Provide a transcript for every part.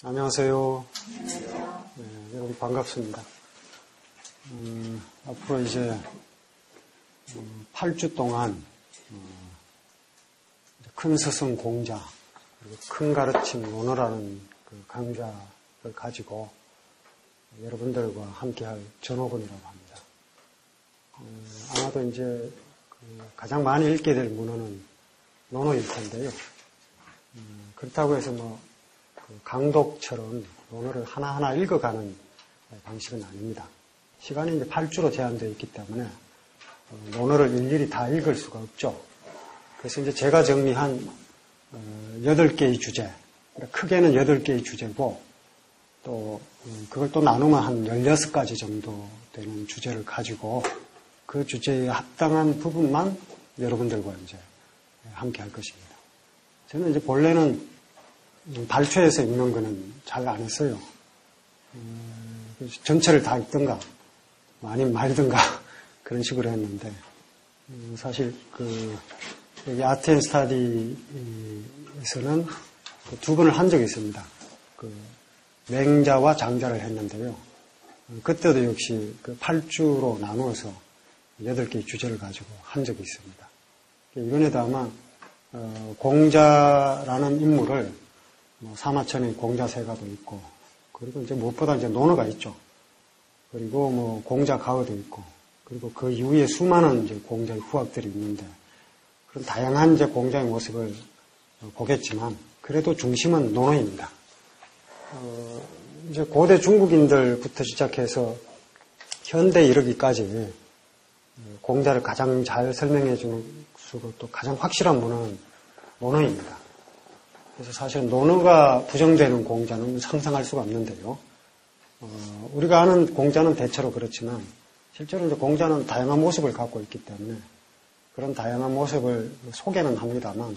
안녕하세요. 네, 여러분 반갑습니다. 음, 앞으로 이제 음, 8주 동안 음, 큰 스승 공자 그리고 큰 가르침 논어라는 그 강좌를 가지고 여러분들과 함께할 전호근이라고 합니다. 음, 아마도 이제 그 가장 많이 읽게 될 문헌은 논어일 텐데요. 음, 그렇다고 해서 뭐그 강독처럼 논어를 하나하나 읽어가는 방식은 아닙니다. 시간이 이제 8주로 제한되어 있기 때문에 어, 논어를 일일이 다 읽을 수가 없죠. 그래서 이제 제가 정리한 8개의 어, 주제, 그러니까 크게는 8개의 주제고 또 음, 그걸 또 나누면 한 16가지 정도 되는 주제를 가지고 그 주제에 합당한 부분만 여러분들과 이제 함께 할 것입니다. 저는 이제 본래는 발표해서 읽는 거는 잘 안 했어요. 음, 전체를 다 읽든가, 아니면 말든가, 그런 식으로 했는데, 음, 사실 그, 여기 아테인 스타디에서는 두 번을 한 적이 있습니다. 그, 맹자와 장자를 했는데요. 그때도 역시 그 8주로 나누어서 8개의 주제를 가지고 한 적이 있습니다. 이번에도 아마, 어, 공자라는 인물을 뭐 사마천의 공자세가도 있고, 그리고 이제 무엇보다 이제 논어가 있죠. 그리고 뭐 공자 가어도 있고, 그리고 그 이후에 수많은 이제 공자의 후학들이 있는데, 그런 다양한 이제 공자의 모습을 보겠지만, 그래도 중심은 논어입니다. 어, 이제 고대 중국인들부터 시작해서 현대 이르기까지 공자를 가장 잘 설명해 주는 수고 또 가장 확실한 문은 논어입니다. 그래서 사실 논어가 부정되는 공자는 상상할 수가 없는데요. 어, 우리가 아는 공자는 대체로 그렇지만 실제로 이제 공자는 다양한 모습을 갖고 있기 때문에 그런 다양한 모습을 소개는 합니다만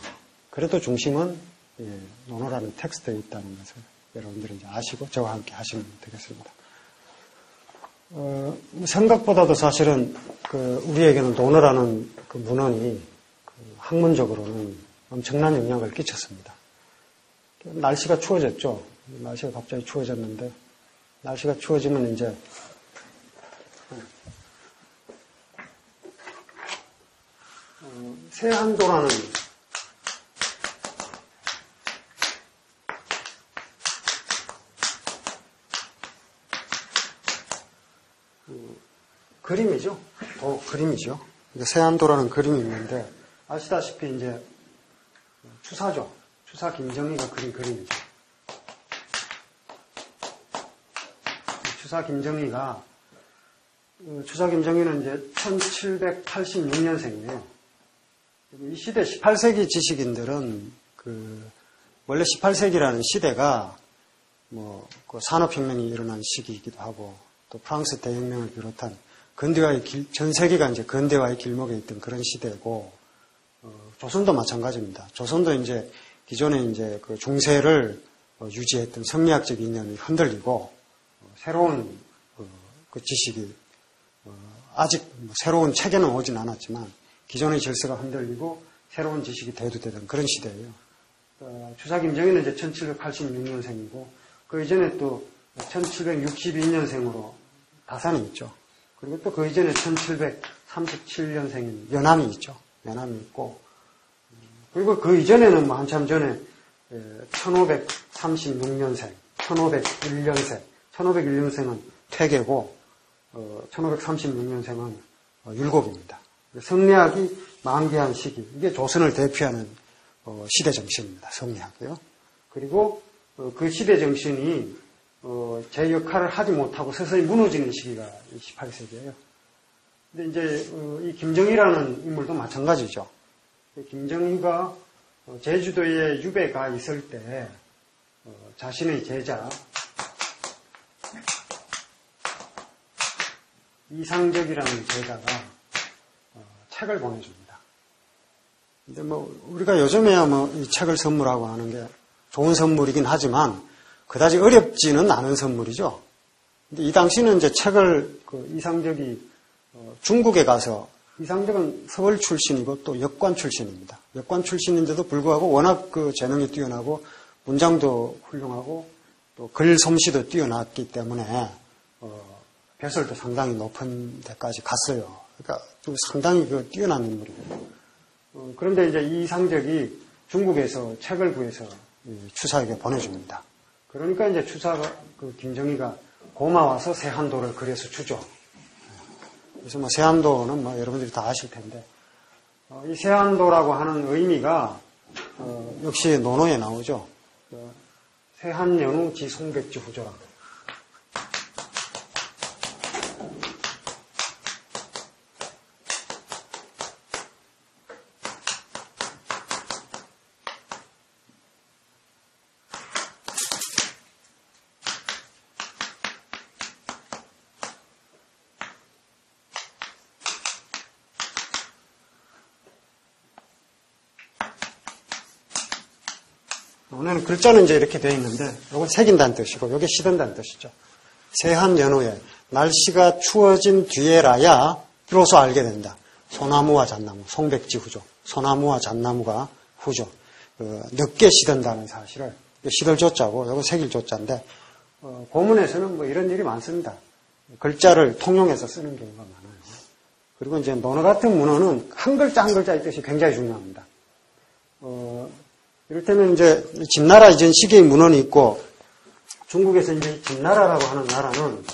그래도 중심은 예, 논어라는 텍스트에 있다는 것을 여러분들이 이제 아시고 저와 함께 하시면 되겠습니다. 어, 생각보다도 사실은 그 우리에게는 논어라는 그 문헌이 그 학문적으로는 엄청난 영향을 끼쳤습니다. 날씨가 추워졌죠. 날씨가 갑자기 추워졌는데 날씨가 추워지면 이제 어, 세한도라는 어, 그림이죠. 도, 그림이죠. 세한도라는 그림이 있는데 아시다시피 이제 추사죠. 추사 김정희가 그린 그림이죠. 추사 김정희가 그 추사 김정희는 이제 1786년생이에요. 이 시대 18세기 지식인들은 그 원래 18세기라는 시대가 뭐 그 산업혁명이 일어난 시기이기도 하고 또 프랑스 대혁명을 비롯한 근대화의 길, 전 세계가 이제 근대화의 길목에 있던 그런 시대고 어, 조선도 마찬가지입니다. 조선도 이제 기존에 이제 그 중세를 어, 유지했던 성리학적 이념이 흔들리고 어, 새로운 그, 그 지식이 어, 아직 뭐 새로운 체계는 오진 않았지만 기존의 질서가 흔들리고 새로운 지식이 대두되던 그런 시대예요. 주사 김정희는 이제 1786년생이고 그 이전에 또 1762년생으로 다산이 있죠. 그리고 또 그 이전에 1737년생인 연암이 있죠. 연암이 있고 그리고 그 이전에는 뭐 한참 전에 1536년생, 1501년생, 1501년생은 퇴계고 1536년생은 어, 율곡입니다. 성리학이 만개한 시기, 이게 조선을 대표하는 어, 시대 정신입니다. 성리학이요. 그리고 어, 그 시대 정신이 제 역할을 하지 못하고 서서히 무너지는 시기가 18세기예요. 근데 이제 이 김정희라는 인물도 마찬가지죠. 김정희가 어, 제주도에 유배가 있을 때 어, 자신의 제자 이상적이라는 제자가 어, 책을 보내줍니다. 근데 뭐 우리가 요즘에야 뭐 이 책을 선물하고 하는 게 좋은 선물이긴 하지만 그다지 어렵지는 않은 선물이죠. 근데 이 당시는 이제 책을 그 이상적이 중국에 가서 이상적은 서울 출신이고 또 역관 출신입니다. 역관 출신인데도 불구하고 워낙 그 재능이 뛰어나고 문장도 훌륭하고 또또글 솜씨도 뛰어났기 때문에 어, 배설도 상당히 높은 데까지 갔어요. 그러니까 좀 상당히 그 뛰어난 인물이에요. 어, 그런데 이제 이 상적이 중국에서 책을 구해서 추사에게 보내줍니다. 그러니까 이제 추사가 그 김정희가 고마워서 세한도를 그려서 주죠. 그래서 뭐 세한도는 뭐 여러분들이 다 아실 텐데 어, 이 세한도라고 하는 의미가 어, 역시 논어에 나오죠. 그 세한연우 지송백지 후조라. 오늘은 글자는 이제 이렇게 되어 있는데, 이건 새긴다는 뜻이고, 이게 시든다는 뜻이죠. 세한 연후에 날씨가 추워진 뒤에라야 비로소 알게 된다. 소나무와 잣나무, 송백지 후조. 소나무와 잣나무가 후조. 그, 늦게 시든다는 사실을 시들 조자고, 이거 새길 조자인데, 어, 고문에서는 뭐 이런 일이 많습니다. 글자를 통용해서 쓰는 경우가 많아요. 그리고 이제 논어 같은 문어는 한 글자 한 글자의 뜻이 굉장히 중요합니다. 어, 이를테면 이제 진나라 이전 시기의 문헌이 있고 중국에서 이제 진나라라고 하는 나라는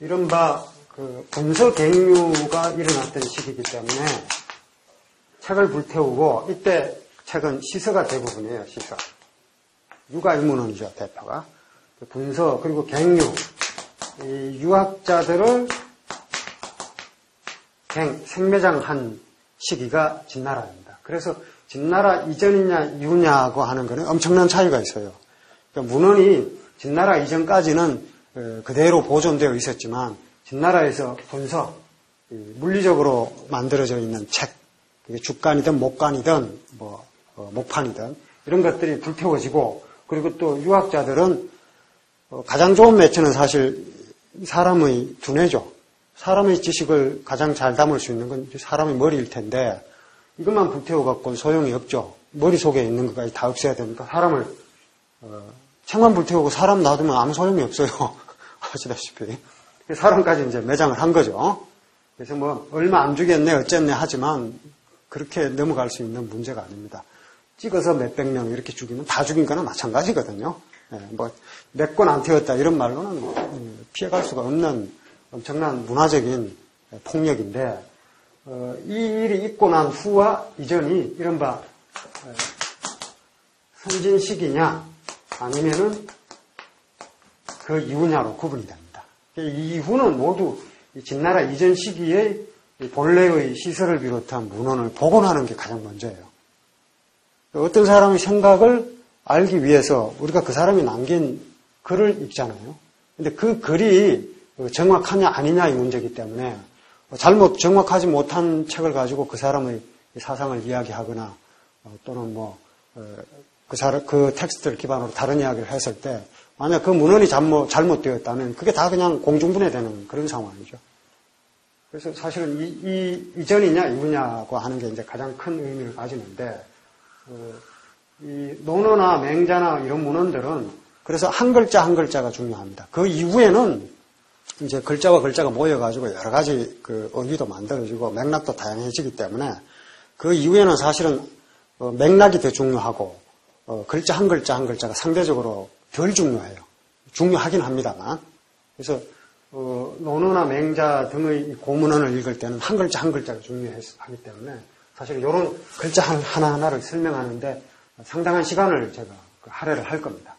이른바 그 군서갱류가 일어났던 시기이기 때문에 책을 불태우고 이때 책은 시서가 대부분이에요. 시서. 육아의문헌이죠 대표가. 군서 그리고 갱류 이 유학자들을 갱 생매장한 시기가 진나라입니다. 그래서 진나라 이전이냐 이후냐고 하는 것은 엄청난 차이가 있어요. 그러니까 문헌이 진나라 이전까지는 어, 그대로 보존되어 있었지만 진나라에서 본서 물리적으로 만들어져 있는 책, 주간이든 목간이든 뭐 어, 목판이든 이런 것들이 불태워지고 그리고 또 유학자들은 어, 가장 좋은 매체는 사실 사람의 두뇌죠. 사람의 지식을 가장 잘 담을 수 있는 건 사람의 머리일 텐데 이것만 불태워갖고는 소용이 없죠. 머릿속에 있는 것까지 다 없애야 되니까 사람을 어, 책만 불태우고 사람 놔두면 아무 소용이 없어요. 아시다시피. 사람까지 이제 매장을 한 거죠. 그래서 뭐 얼마 안 주겠네 어쨌네 하지만 그렇게 넘어갈 수 있는 문제가 아닙니다. 찍어서 몇백 명 이렇게 죽이면 다 죽인 거나 마찬가지거든요. 예, 뭐몇 권안 태웠다 이런 말로는 음, 피해갈 수가 없는 엄청난 문화적인 폭력인데 어, 이 일이 있고 난 후와 이전이 이른바 어, 선진 시기냐 아니면은 그 이후냐로 구분이 됩니다. 이 이후는 모두 진나라 이전 시기에 본래의 시설을 비롯한 문헌을 복원하는 게 가장 먼저예요. 어떤 사람의 생각을 알기 위해서 우리가 그 사람이 남긴 글을 읽잖아요. 근데 그 글이 정확하냐 아니냐의 문제이기 때문에 잘못 정확하지 못한 책을 가지고 그 사람의 사상을 이야기하거나 어, 또는 뭐그 어, 사람 그 텍스트를 기반으로 다른 이야기를 했을 때 만약 그 문헌이 잘못 잘못되었다면 그게 다 그냥 공중분해되는 그런 상황이죠. 그래서 사실은 이, 이 이전이냐 이후냐고 하는 게 이제 가장 큰 의미를 가지는데 어, 이 논어나 맹자나 이런 문헌들은 그래서 한 글자 한 글자가 중요합니다. 그 이후에는 이제 글자와 글자가 모여가지고 여러 가지 그 의미도 만들어지고 맥락도 다양해지기 때문에 그 이후에는 사실은 어, 맥락이 더 중요하고 어, 글자 한 글자 한 글자가 상대적으로 덜 중요해요. 중요하긴 합니다만. 그래서 어, 논어나 맹자 등의 고문원을 읽을 때는 한 글자 한 글자가 중요하기 때문에 사실 이런 글자 하나하나를 설명하는데 상당한 시간을 제가 그 할애를 할 겁니다.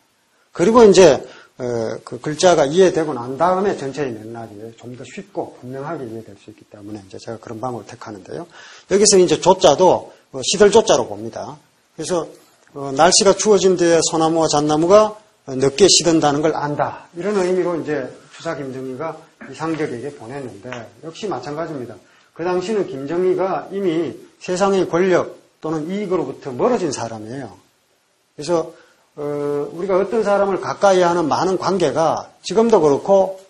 그리고 이제 어, 그 글자가 이해되고 난 다음에 전체의 맥락이 좀 더 쉽고 분명하게 이해될 수 있기 때문에 이제 제가 그런 방법을 택하는데요. 여기서 이제 조자도 어, 시들 조자로 봅니다. 그래서 어, 날씨가 추워진 뒤에 소나무와 잣나무가 늦게 시든다는 걸 안다. 이런 의미로 이제 추사 김정희가 이상적에게 보냈는데 역시 마찬가지입니다. 그 당시는 김정희가 이미 세상의 권력 또는 이익으로부터 멀어진 사람이에요. 그래서 어, 우리가 어떤 사람을 가까이 하는 많은 관계가 지금도 그렇고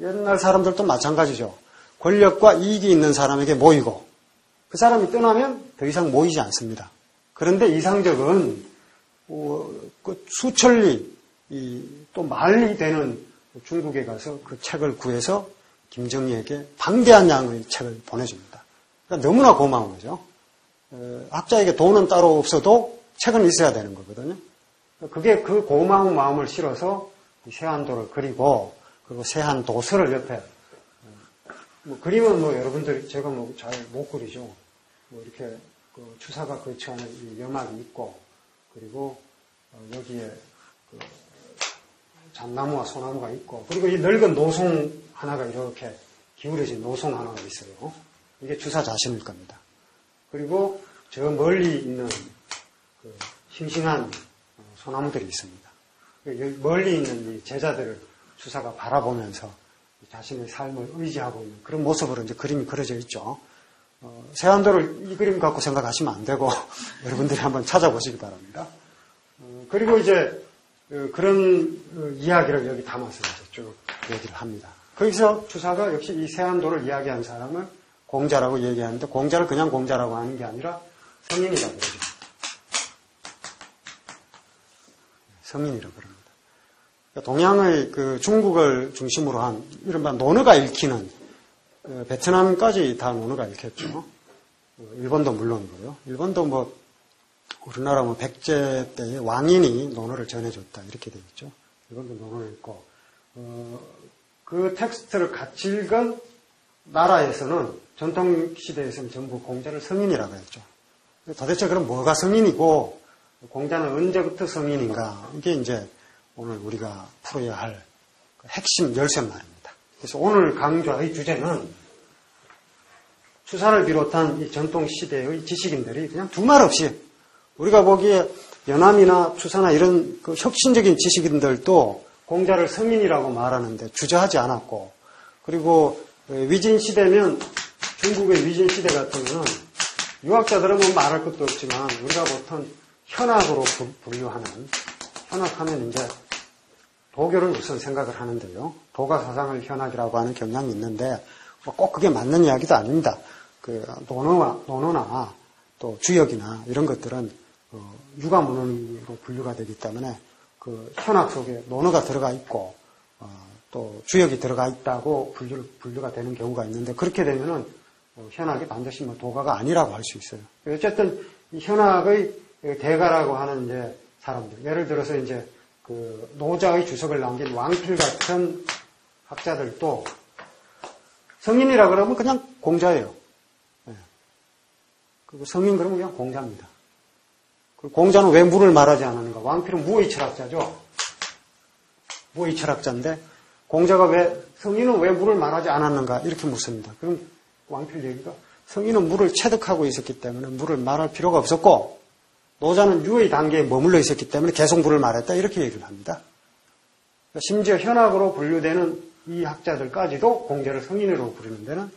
옛날 사람들도 마찬가지죠. 권력과 이익이 있는 사람에게 모이고 그 사람이 떠나면 더 이상 모이지 않습니다. 그런데 이상적은 어, 그 수천리 또 말이 되는 중국에 가서 그 책을 구해서 김정희에게 방대한 양의 책을 보내줍니다. 그러니까 너무나 고마운 거죠. 어, 학자에게 돈은 따로 없어도 책은 있어야 되는 거거든요. 그게 그 고마운 마음을 실어서 세안도를 그리고 그리고 세안도서를 옆에 어, 뭐 그림은 뭐 여러분들 제가 뭐 잘 못 그리죠. 뭐 이렇게 그 주사가 거치하는 연막이 있고 그리고 어, 여기에 그 잣나무와 소나무가 있고 그리고 이 넓은 노송 하나가 이렇게 기울여진 노송 하나가 있어요. 이게 주사 자신일 겁니다. 그리고 저 멀리 있는 그 싱싱한 어, 소나무들이 있습니다. 그 멀리 있는 이 제자들을 주사가 바라보면서 자신의 삶을 의지하고 있는 그런 모습으로 이제 그림이 그려져 있죠. 어, 세안도를 이 그림 갖고 생각하시면 안 되고 여러분들이 한번 찾아보시기 바랍니다. 어, 그리고 이제 어, 그런 어, 이야기를 여기 담아서 쭉 얘기를 합니다. 거기서 주사가 역시 이 세안도를 이야기한 사람을 공자라고 얘기하는데 공자를 그냥 공자라고 하는 게 아니라 성인이라고 그러죠. 성인이라고 그럽니다. 그러니까 동양의 그 중국을 중심으로 한 이른바 논어가 읽히는 어, 베트남까지 다 논어가 읽혔죠. 일본도 물론이고요. 일본도 뭐 우리나라 뭐 백제 때에 왕인이 논어를 전해줬다 이렇게 되어 있죠. 일본도 논어를 읽고 어, 그 텍스트를 같이 읽은 나라에서는 전통 시대에서는 전부 공자를 성인이라고 했죠. 도대체 그럼 뭐가 성인이고 공자는 언제부터 성인인가 이게 이제 오늘 우리가 풀어야 할그 핵심 열쇠 말입니다. 그래서 오늘 강좌의 주제는 추사를 비롯한 이 전통 시대의 지식인들이 그냥 두말 없이 우리가 보기에 연암이나 추사나 이런 그 혁신적인 지식인들도 공자를 성인이라고 말하는데 주저하지 않았고 그리고 위진 시대면 중국의 위진 시대 같은 경우는 유학자들은 뭐 말할 것도 없지만 우리가 보통 현학으로 분류하는 현학하면 이제 도교를 우선 생각을 하는데요. 도가 사상을 현학이라고 하는 경향이 있는데 뭐꼭 그게 맞는 이야기도 아닙니다. 그 논어나, 논어나 또 주역이나 이런 것들은 어, 육아문헌으로 분류가 되기 때문에 그 현학 속에 논어가 들어가 있고 어, 또 주역이 들어가 있다고 분류, 분류가 되는 경우가 있는데 그렇게 되면은 어, 현학이 반드시 뭐 도가가 아니라고 할 수 있어요. 어쨌든 현학의 대가라고 하는 이제 사람들 예를 들어서 이제 그 노자의 주석을 남긴 왕필 같은 학자들도 성인이라 그러면 그냥 공자예요. 네. 그리고 성인 그러면 그냥 공자입니다. 그 공자는 왜 물을 말하지 않았는가? 왕필은 무의 철학자죠. 무의 철학자인데 공자가 왜 성인은 왜 물을 말하지 않았는가? 이렇게 묻습니다. 그럼 왕필 얘기가 성인은 물을 체득하고 있었기 때문에 물을 말할 필요가 없었고 노자는 유의 단계에 머물러 있었기 때문에 물을 말했다 이렇게 얘기를 합니다. 심지어 현학으로 분류되는 이 학자들까지도 공자를 성인으로 부르는 데는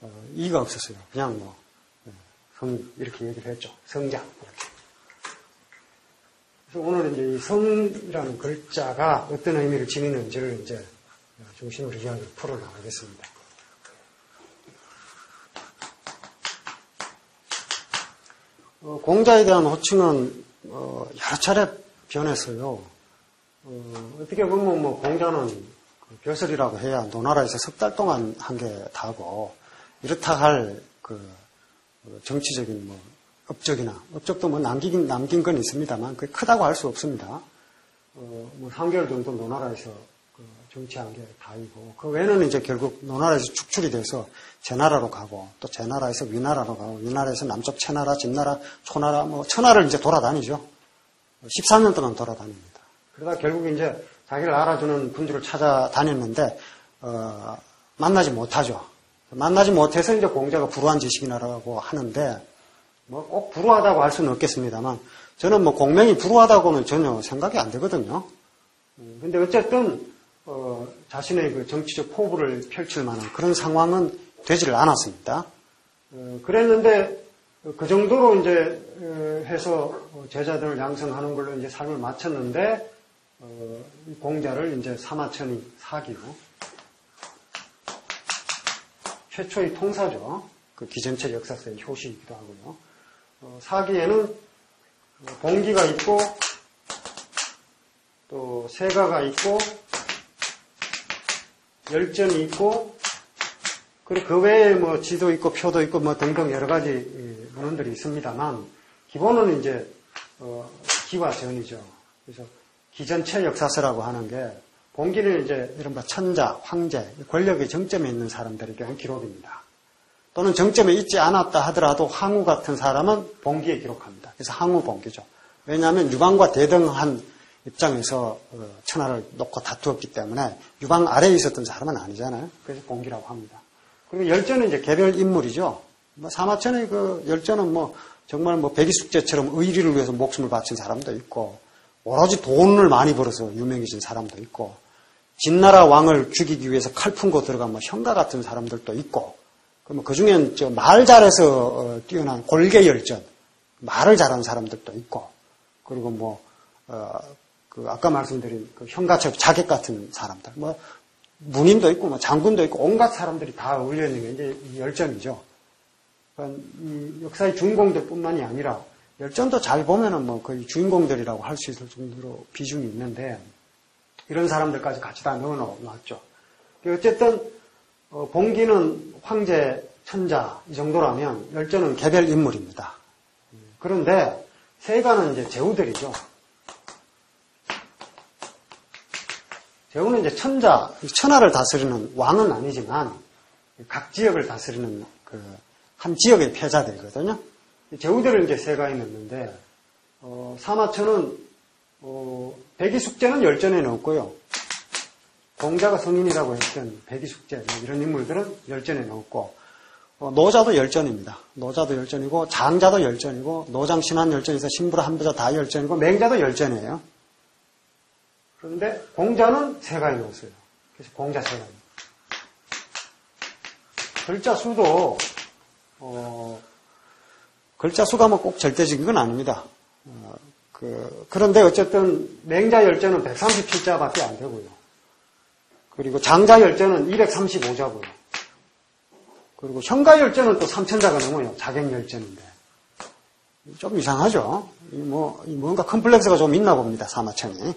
어, 이의가 없었어요. 그냥 뭐 네, 성인 이렇게 얘기를 했죠. 성자 이렇게. 그래서 오늘은 이제 이 성이라는 글자가 어떤 의미를 지니는지를 이제 중심으로 이야기를 풀어나가겠습니다. 공자에 대한 호칭은 어, 여러 차례 변했어요. 어, 떻게 보면 뭐 공자는 그 벼슬이라고 해야 노나라에서 석 달 동안 한 게 다고 이렇다 할그 그 정치적인 뭐 업적이나 업적도 뭐 남긴 남긴 건 있습니다만 그게 크다고 할 수 없습니다. 어, 뭐 3개월 정도 노나라에서 그 정치한 게 다이고 그 외에는 이제 결국 노나라에서 축출이 돼서 제 나라로 가고 또 제 나라에서 위나라로 가고 위나라에서 남쪽 채나라, 진나라, 초나라 뭐 천하를 이제 돌아다니죠. 14년 동안 돌아다닙니다. 그러다 결국 이제 자기를 알아주는 분들을 찾아다녔는데 어, 만나지 못하죠. 만나지 못해서 이제 공자가 불우한 지식이나라고 하는데 뭐 꼭 불우하다고 할 수는 없겠습니다만 저는 뭐 공명이 불우하다고는 전혀 생각이 안 되거든요. 음, 근데 어쨌든 어, 자신의 그 정치적 포부를 펼칠 만한 그런 상황은 되지를 않았습니다. 어, 그랬는데 그 정도로 이제 어, 해서 제자들을 양성하는 걸로 이제 삶을 마쳤는데 어, 공자를 이제 사마천이 사기로 최초의 통사죠. 그 기전체 역사서의 효시이기도 하고요. 어, 사기에는 봉기가 있고 또 세가가 있고 열전이 있고 그리고 그 외에 뭐 지도 있고 표도 있고 뭐 등등 여러 가지 문헌들이 있습니다만 기본은 이제 어, 기와 전이죠. 그래서 기전체 역사서라고 하는 게 본기는 이제 이른바 천자, 황제, 권력의 정점에 있는 사람들에게 한 기록입니다. 또는 정점에 있지 않았다 하더라도 항우 같은 사람은 본기에 기록합니다. 그래서 항우 본기죠. 왜냐하면 유방과 대등한 입장에서 어, 천하를 놓고 다투었기 때문에 유방 아래에 있었던 사람은 아니잖아요. 그래서 본기라고 합니다. 그리고 열전은 이제 개별 인물이죠. 뭐 사마천의 그 열전은 뭐 정말 뭐 백이숙제처럼 의리를 위해서 목숨을 바친 사람도 있고 오로지 돈을 많이 벌어서 유명해진 사람도 있고 진나라 왕을 죽이기 위해서 칼 품고 들어간 뭐 형가 같은 사람들도 있고 그 중엔 말 잘해서 어, 뛰어난 골계 열전 말을 잘하는 사람들도 있고 그리고 뭐 어, 그 아까 말씀드린 그 형가처럼 자객 같은 사람들 뭐 문인도 있고 뭐 장군도 있고 온갖 사람들이 다 어울려 있는 게 이제 열전이죠. 그러니까 이 역사의 주인공들뿐만이 아니라 열전도 잘 보면은 뭐 거의 주인공들이라고 할 수 있을 정도로 비중이 있는데 이런 사람들까지 같이 다 넣어놨죠. 어쨌든 어, 봉기는 황제, 천자 이 정도라면 열전은 개별 인물입니다. 그런데 세가는 이제 제후들이죠. 제후는 이제 천자, 천하를 다스리는 왕은 아니지만 각 지역을 다스리는 그 한 지역의 패자들이거든요. 제후들을 이제 세가에 넣는데 어, 사마천은 어, 백이숙제는 열전에 넣었고요. 공자가 성인이라고 했던 백이숙제 뭐 이런 인물들은 열전에 넣었고 어, 노자도 열전입니다. 노자도 열전이고 장자도 열전이고 노장신한 열전에서 신부라 한부자 다 열전이고 맹자도 열전이에요. 그런데 공자는 세가에 넣었어요. 그래서 공자 세가. 글자 수도 어, 글자 수가 뭐 꼭 절대적인 건 아닙니다. 어, 그, 그런데 어쨌든 맹자 열전은 137자밖에 안 되고요. 그리고 장자 열전은 235자고요. 그리고 형가 열전은 또 3천자가 넘어요. 자객 열전인데. 좀 이상하죠? 뭐, 뭔가 컴플렉스가 좀 있나 봅니다. 사마천이.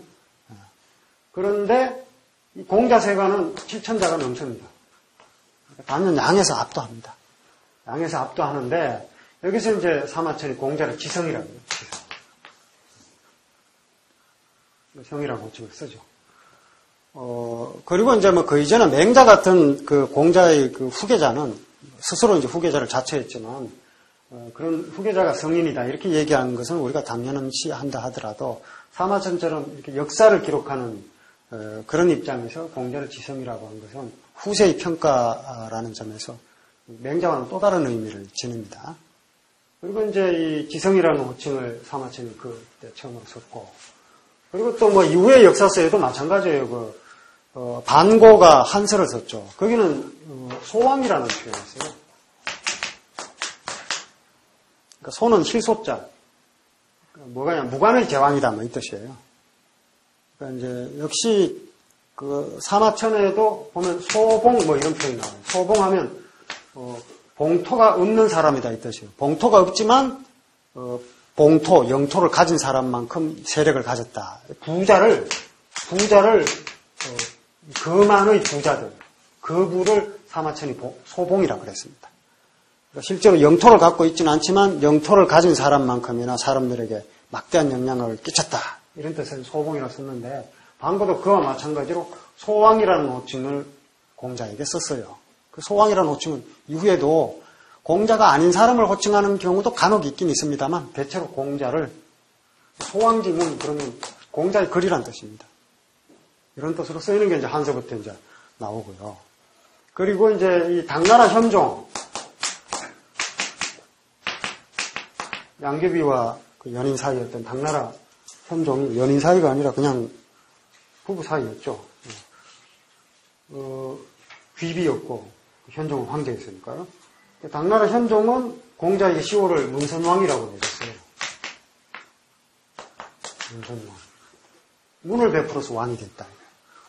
그런데 공자세가는 7천자가 넘습니다. 단연 양에서 압도합니다. 양에서 압도하는데 여기서 이제 사마천이 공자를 지성이라고 해요. 지성. 성이라고 호칭을 쓰죠. 어, 그리고 이제 뭐 그 이전에 맹자 같은 그 공자의 그 후계자는 스스로 이제 후계자를 자처했지만 어, 그런 후계자가 성인이다 이렇게 얘기하는 것은 우리가 당연시 한다 하더라도 사마천처럼 이렇게 역사를 기록하는 어, 그런 입장에서 공자를 지성이라고 한 것은 후세의 평가라는 점에서 맹자와는 또 다른 의미를 지닙니다. 그리고 이제 이 지성이라는 호칭을 사마천이 그때 처음으로 썼고, 그리고 또 뭐 이후의 역사서에도 마찬가지예요. 그, 어, 반고가 한서를 썼죠. 거기는 어, 소왕이라는 표현이 있어요. 그러니까 소는 힐소자. 그러니까 뭐가 냐 무관의 제왕이다 뭐 이 뜻이에요. 그러니까 이제 역시 그 사마천에도 보면 소봉 뭐 이런 표현이 나와요. 소봉하면 어, 봉토가 없는 사람이다 이 뜻이에요. 봉토가 없지만 어, 봉토, 영토를 가진 사람만큼 세력을 가졌다. 부자를 부자를 어, 그만의 부자들 그 부를 사마천이 소봉이라고 그랬습니다. 그러니까 실제로 영토를 갖고 있지는 않지만 영토를 가진 사람만큼이나 사람들에게 막대한 영향을 끼쳤다. 이런 뜻의 소봉이라고 썼는데 방고도 그와 마찬가지로 소왕이라는 호칭을 공자에게 썼어요. 그 소왕이라는 호칭은 이후에도 공자가 아닌 사람을 호칭하는 경우도 간혹 있긴 있습니다만 대체로 공자를 소왕지문 그러면 공자의 글이란 뜻입니다. 이런 뜻으로 쓰이는 게 이제 한서부터 이제 나오고요. 그리고 이제 이 당나라 현종 양귀비와 그 연인 사이였던 당나라 현종이 연인 사이가 아니라 그냥 부부 사이였죠. 어, 귀비였고 현종은 황제였으니까요. 당나라 현종은 공자에게 시호를 문선왕이라고 내렸어요. 문선왕. 문을 베풀어서 왕이 됐다.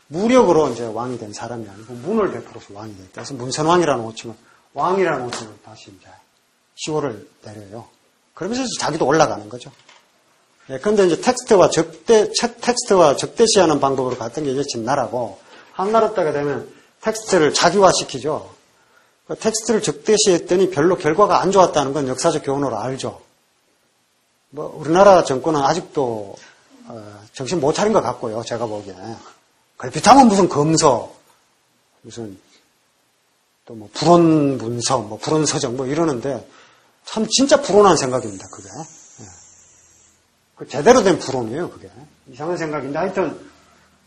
무력으로 이제 왕이 된 사람이 아니고 문을 베풀어서 왕이 됐다. 그래서 문선왕이라는 호칭을 왕이라는 호칭을 다시 이제 시호를 내려요. 그러면서 자기도 올라가는 거죠. 예, 근데 이제 텍스트와 적대, 텍스트와 적대시하는 방법으로 갔던 게 이제 진나라고, 한나라 때가 되면 텍스트를 자기화시키죠. 그 텍스트를 적대시했더니 별로 결과가 안 좋았다는 건 역사적 교훈으로 알죠. 뭐, 우리나라 정권은 아직도, 어, 정신 못 차린 것 같고요, 제가 보기에. 걸핏하면 무슨 검서, 무슨, 또 뭐, 불온 문서, 뭐, 불온 서적, 뭐 이러는데, 참 진짜 불온한 생각입니다, 그게. 예. 그 제대로 된 불온이에요, 그게. 이상한 생각인데, 하여튼,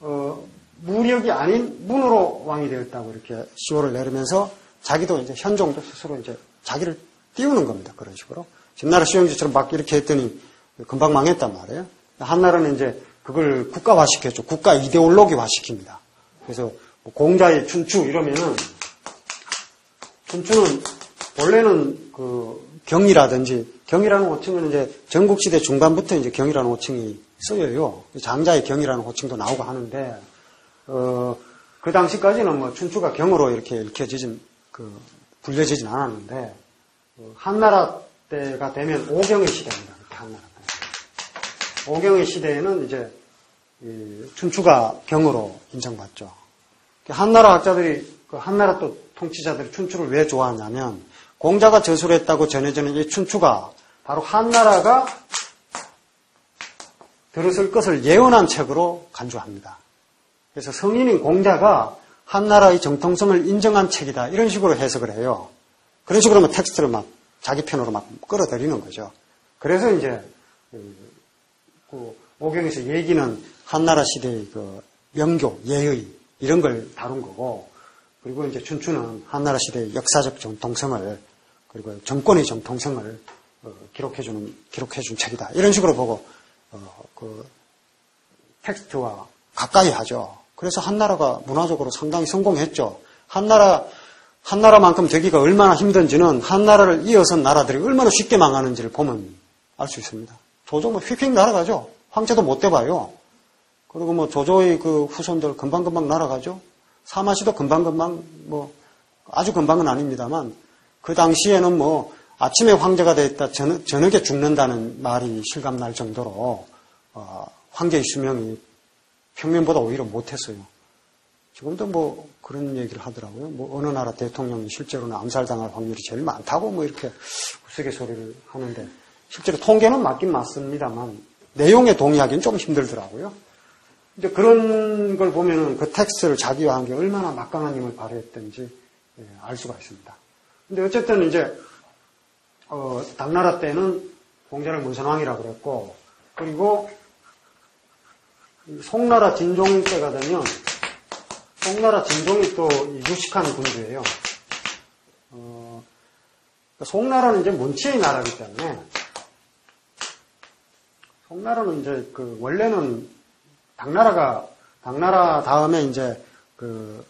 어, 무력이 아닌 문으로 왕이 되었다고 이렇게 시호를 내리면서 자기도 이제 현종도 스스로 이제 자기를 띄우는 겁니다. 그런 식으로. 진나라 시영지처럼 막 이렇게 했더니 금방 망했단 말이에요. 한나라는 이제 그걸 국가화 시켰죠. 국가 이데올로기화 시킵니다. 그래서 뭐 공자의 춘추 이러면은 춘추는 원래는 그 경이라든지 경이라는 호칭은 이제 전국시대 중반부터 이제 경이라는 호칭이 쓰여요. 장자의 경이라는 호칭도 나오고 하는데 어, 그 당시까지는 뭐 춘추가 경으로 이렇게 읽혀지진 그 불려지진 않았는데 어, 한나라 때가 되면 오경의 시대입니다. 한나라 때. 오경의 시대에는 이제 춘추가 경으로 인정받죠. 한나라 학자들이 그 한나라 또 통치자들이 춘추를 왜 좋아하냐면 공자가 저술을 했다고 전해지는 이 춘추가 바로 한나라가 들었을 것을 예언한 책으로 간주합니다. 그래서 성인인 공자가 한나라의 정통성을 인정한 책이다. 이런 식으로 해석을 해요. 그런 식으로 막 텍스트를 막 자기 편으로 막 끌어들이는 거죠. 그래서 이제 그 오경에서 얘기는 한나라 시대의 그 명교, 예의 이런 걸 다룬 거고 그리고 이제 춘추는 한나라 시대의 역사적 정통성을 그리고 정권의 정통성을 어, 기록해주는 기록해준 책이다. 이런 식으로 보고 어, 그 텍스트와 가까이 하죠. 그래서 한나라가 문화적으로 상당히 성공했죠. 한나라 한나라만큼 되기가 얼마나 힘든지는 한나라를 이어선 나라들이 얼마나 쉽게 망하는지를 보면 알 수 있습니다. 조조 뭐 휙휙 날아가죠. 황제도 못 돼봐요. 그리고 뭐 조조의 그 후손들 금방금방 날아가죠. 사마시도 금방금방 뭐 아주 금방은 아닙니다만 그 당시에는 뭐 아침에 황제가 됐다 저녁, 저녁에 죽는다는 말이 실감날 정도로 어, 황제의 수명이 평면보다 오히려 못했어요. 지금도 뭐 그런 얘기를 하더라고요. 뭐 어느 나라 대통령이 실제로는 암살당할 확률이 제일 많다고 뭐 이렇게 우스갯소리를 하는데 실제로 통계는 맞긴 맞습니다만 내용에 동의하기는 좀 힘들더라고요. 이제 그런 걸 보면은 그 텍스트를 자기화한 게 얼마나 막강한 힘을 발휘했던지 예, 알 수가 있습니다. 근데 어쨌든 이제 어, 당나라 때는 공자를 문선왕이라고 그랬고 그리고 송나라 진종 때가 되면 송나라 진종이 또 유식한 군주예요. 어, 그러니까 송나라는 이제 문치의 나라이기 때문에 송나라는 이제 그 원래는 당나라가 당나라 다음에 이제 그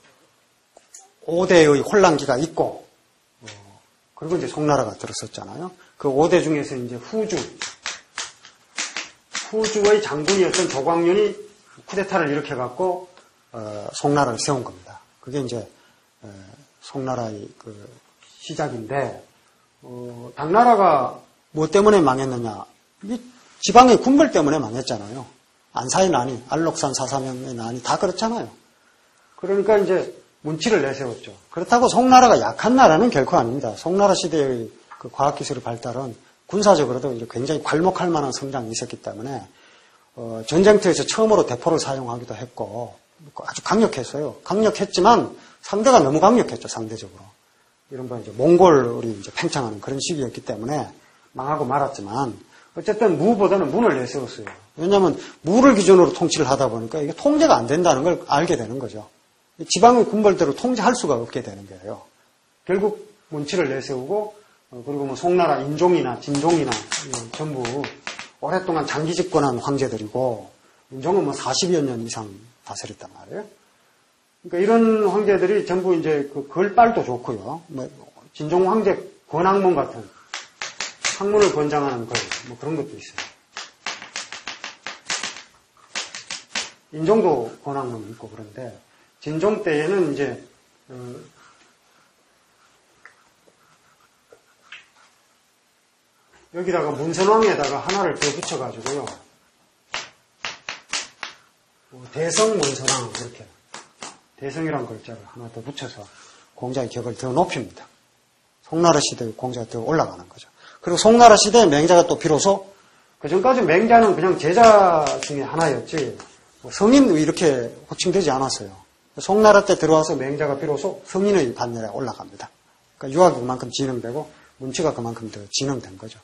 5대의 혼란기가 있고 어, 그리고 이제 송나라가 들었었잖아요. 그 5대 중에서 이제 후주 후주의 장군이었던 조광년이 쿠데타를 일으켜갖고 어, 송나라를 세운 겁니다. 그게 이제 어, 송나라의 그 시작인데 어, 당나라가 뭐 때문에 망했느냐? 지방의 군벌 때문에 망했잖아요. 안사의 난이, 알록산 사사명의 난이 다 그렇잖아요. 그러니까 이제 문치를 내세웠죠. 그렇다고 송나라가 약한 나라는 결코 아닙니다. 송나라 시대의 그 과학기술의 발달은 군사적으로도 굉장히 괄목할 만한 성장이 있었기 때문에 어, 전쟁터에서 처음으로 대포를 사용하기도 했고 아주 강력했어요. 강력했지만 상대가 너무 강력했죠 상대적으로. 이런 거 이제 몽골이 이제 팽창하는 그런 시기였기 때문에 망하고 말았지만 어쨌든 무보다는 문을 내세웠어요. 왜냐하면 무를 기준으로 통치를 하다 보니까 이게 통제가 안 된다는 걸 알게 되는 거죠. 지방의 군벌대로 통제할 수가 없게 되는 거예요. 결국 문치를 내세우고 어, 그리고 뭐 송나라 인종이나 진종이나 전부 오랫동안 장기 집권한 황제들이고 인종은 뭐 40여 년 이상 다스렸단 말이에요. 그러니까 이런 황제들이 전부 이제 그 걸빨도 좋고요. 뭐 진종 황제 권학문 같은 학문을 권장하는 걸, 뭐 그런 것도 있어요. 인종도 권학문 있고 그런데 진종 때에는 이제 어, 여기다가 문선왕에다가 하나를 더 붙여가지고요. 뭐 대성 문서랑 이렇게 대성이란 글자를 하나 더 붙여서 공자의 격을 더 높입니다. 송나라 시대의 공자가 더 올라가는 거죠. 그리고 송나라 시대의 맹자가 또 비로소 그 전까지 맹자는 그냥 제자 중에 하나였지 뭐 성인 이렇게 호칭되지 않았어요. 송나라 때 들어와서 맹자가 비로소 성인의 반열에 올라갑니다. 그러니까 유학이 그만큼 진흥되고 문치가 그만큼 더 진흥된 거죠.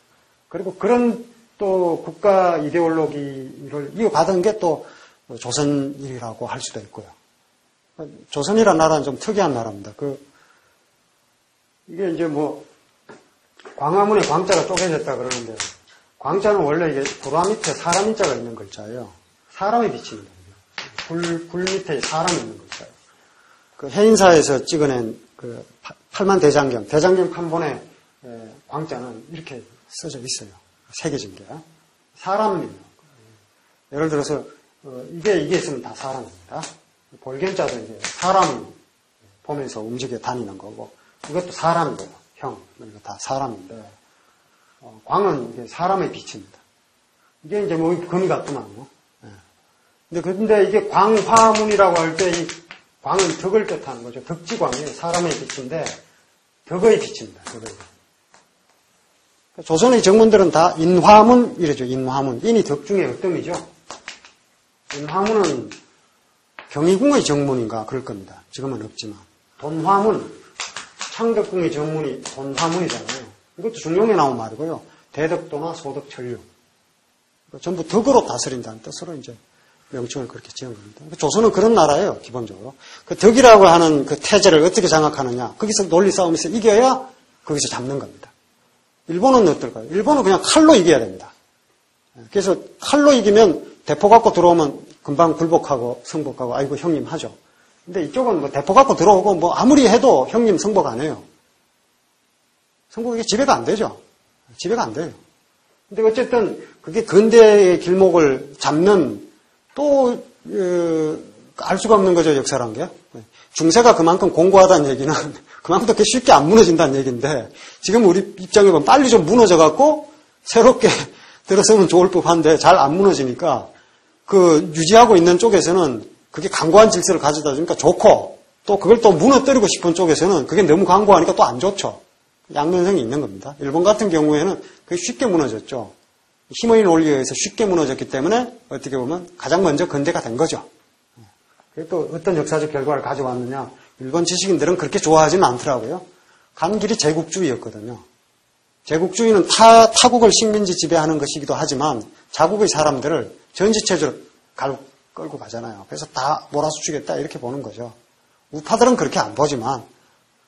그리고 그런 또 국가 이데올로기를 이어받은 게 또 조선일이라고 할 수도 있고요. 조선이라는 나라는 좀 특이한 나라입니다. 그 이게 이제 뭐 광화문에 광자가 쪼개졌다 그러는데 광자는 원래 이게 구라 밑에 사람 인자가 있는 글자예요. 사람의 빛입니다. 불, 불 밑에 사람이 있는 글자예요. 그 해인사에서 찍어낸 그 팔만 대장경, 대장경 판본의 광자는 이렇게 써져 있어요. 새겨진 게. 사람이에요. 예를 들어서 어, 이게 이게 있으면 다 사람입니다. 볼견자도 이제 사람이 보면서 움직여 다니는 거고 이것도 사람이에요. 형, 이거 다 사람인데 어, 광은 이게 사람의 빛입니다. 이게 이제 뭐 금이 같구만요. 예. 근데 근데 이게 광화문이라고 할 때 이 광은 덕을 뜻하는 거죠. 덕지광이 사람의 빛인데 덕의 빛입니다. 덕의. 조선의 정문들은 다 인화문 이래죠. 인화문. 인이 덕 중에 어떤이죠. 인화문은 경희궁의 정문인가 그럴 겁니다. 지금은 없지만. 돈화문, 창덕궁의 정문이 돈화문이잖아요. 이것도 중용에 나온 말이고요. 대덕도나 소덕천류. 전부 덕으로 다스린다는 뜻으로 이제 명칭을 그렇게 지은 겁니다. 조선은 그런 나라예요, 기본적으로. 그 덕이라고 하는 그 태제를 어떻게 장악하느냐. 거기서 논리 싸움에서 이겨야 거기서 잡는 겁니다. 일본은 어떨까요? 일본은 그냥 칼로 이겨야 됩니다. 그래서 칼로 이기면 대포 갖고 들어오면 금방 굴복하고 승복하고 아이고 형님 하죠. 근데 이쪽은 뭐 대포 갖고 들어오고 뭐 아무리 해도 형님 승복 안 해요. 승복이 지배가 안 되죠. 지배가 안 돼요. 근데 어쨌든 그게 근대의 길목을 잡는 또, 어, 알 수가 없는 거죠, 역사란 게. 중세가 그만큼 공고하다는 얘기는 그만큼 그렇게 쉽게 안 무너진다는 얘기인데 지금 우리 입장에 보면 빨리 좀 무너져갖고 새롭게 들어서면 좋을 법한데 잘 안 무너지니까 그 유지하고 있는 쪽에서는 그게 강고한 질서를 가져다 주니까 좋고 또 그걸 또 무너뜨리고 싶은 쪽에서는 그게 너무 강고하니까 또 안 좋죠. 양면성이 있는 겁니다. 일본 같은 경우에는 그게 쉽게 무너졌죠. 힘의 논리에 의해서 쉽게 무너졌기 때문에 어떻게 보면 가장 먼저 근대가 된 거죠. 그게 또 어떤 역사적 결과를 가져왔느냐. 일본 지식인들은 그렇게 좋아하지는 않더라고요. 간 길이 제국주의였거든요. 제국주의는 타, 타국을 식민지 지배하는 것이기도 하지만 자국의 사람들을 전지체제로 갈, 끌고 가잖아요. 그래서 다 몰아수주겠다 이렇게 보는 거죠. 우파들은 그렇게 안 보지만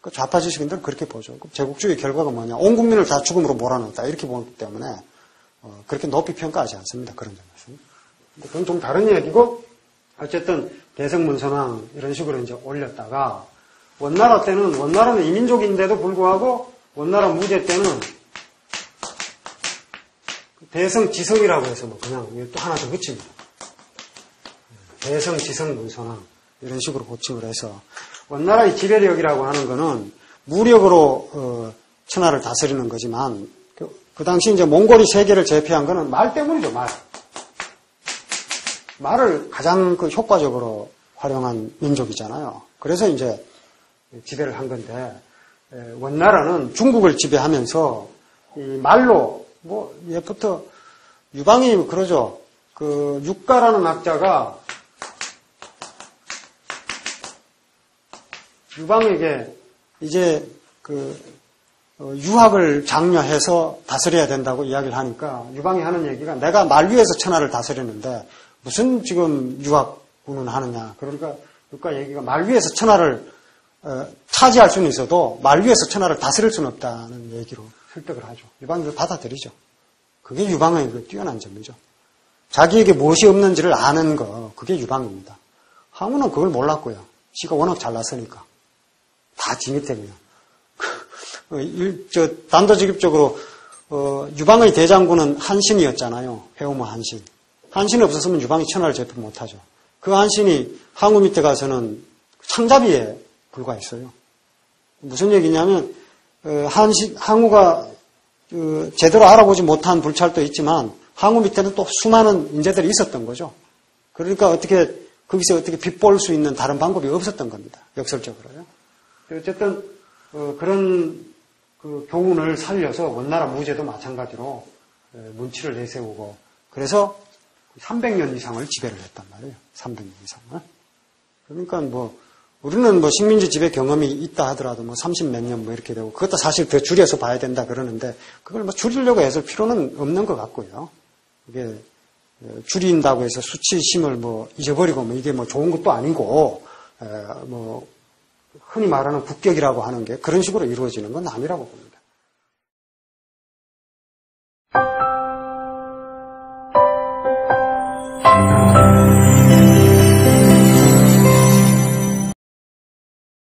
그 좌파 지식인들은 그렇게 보죠. 제국주의 결과가 뭐냐. 온 국민을 다 죽음으로 몰아넣었다 이렇게 보기 때문에 어, 그렇게 높이 평가하지 않습니다. 그런 점에서. 그건 좀 다른 얘기고 어쨌든 대성문선왕 이런 식으로 이제 올렸다가 원나라 때는 원나라는 이민족인데도 불구하고 원나라 무제 때는 대성 지성이라고 해서 뭐 그냥 또 하나 더 붙입니다. 대성 지성 문선왕 이런 식으로 고칭을 해서 원나라의 지배력이라고 하는 거는 무력으로 어, 천하를 다스리는 거지만 그, 그 당시 이제 몽골이 세계를 제패한 거는 말 때문이죠 말. 말을 가장 그 효과적으로 활용한 민족이잖아요. 그래서 이제 지배를 한 건데 원나라는 중국을 지배하면서 말로 뭐 예부터 유방이 그러죠. 그 육가라는 학자가 유방에게 이제 그 어, 유학을 장려해서 다스려야 된다고 이야기를 하니까 유방이 하는 얘기가 내가 말 위에서 천하를 다스리는데 무슨 지금 유학 운운하느냐. 그러니까 육가 얘기가 말 위에서 천하를 어, 차지할 수는 있어도 말 위에서 천하를 다스릴 수는 없다는 얘기로 설득을 하죠. 유방이 받아들이죠. 그게 유방의 그 뛰어난 점이죠. 자기에게 무엇이 없는지를 아는 거, 그게 유방입니다. 항우는 그걸 몰랐고요. 지가 워낙 잘났으니까. 다 지미 때문에. 저, 단도직입적으로, 어, 유방의 대장군은 한신이었잖아요. 해오모 한신. 한신이 없었으면 유방이 천하를 제압 못하죠. 그 한신이 항우 밑에 가서는 창잡이에 불과했어요. 무슨 얘기냐면, 어, 한신, 항우가 그 제대로 알아보지 못한 불찰도 있지만 항우 밑에는 또 수많은 인재들이 있었던 거죠. 그러니까 어떻게 거기서 어떻게 빗볼 수 있는 다른 방법이 없었던 겁니다. 역설적으로요. 어쨌든 어, 그런 그 교훈을 살려서 원나라 무제도 마찬가지로 에, 문치를 내세우고 그래서 300년 이상을 지배를 했단 말이에요. 300년 이상을. 그러니까 뭐 우리는 뭐 식민지 지배 경험이 있다 하더라도 뭐 30 몇 년 뭐 이렇게 되고 그것도 사실 더 줄여서 봐야 된다 그러는데 그걸 뭐 줄이려고 해서 필요는 없는 것 같고요. 이게 줄인다고 해서 수치심을 뭐 잊어버리고 뭐 이게 뭐 좋은 것도 아니고 에, 뭐 흔히 말하는 국격이라고 하는 게 그런 식으로 이루어지는 건 아니라고 봅니다.